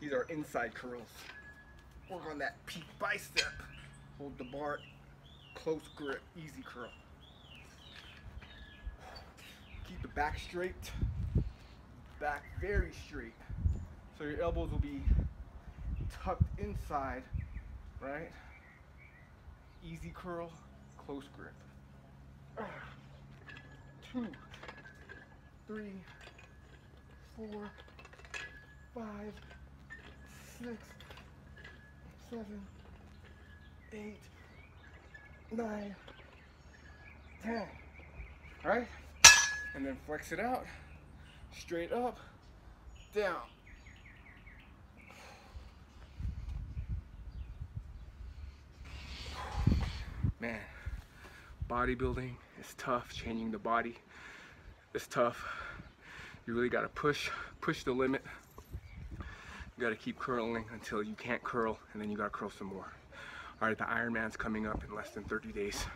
These are inside curls. Work on that peak bicep. Hold the bar, close grip, easy curl. Keep the back straight, back very straight. So your elbows will be tucked inside, right? Easy curl, close grip. Two, three, four, five, six, seven, eight, nine, ten. All right? And then flex it out, straight up, down. Man, bodybuilding is tough, changing the body is tough. You really gotta push, push the limit. You gotta keep curling until you can't curl, and then you gotta curl some more. All right, the Ironman's coming up in less than 30 days.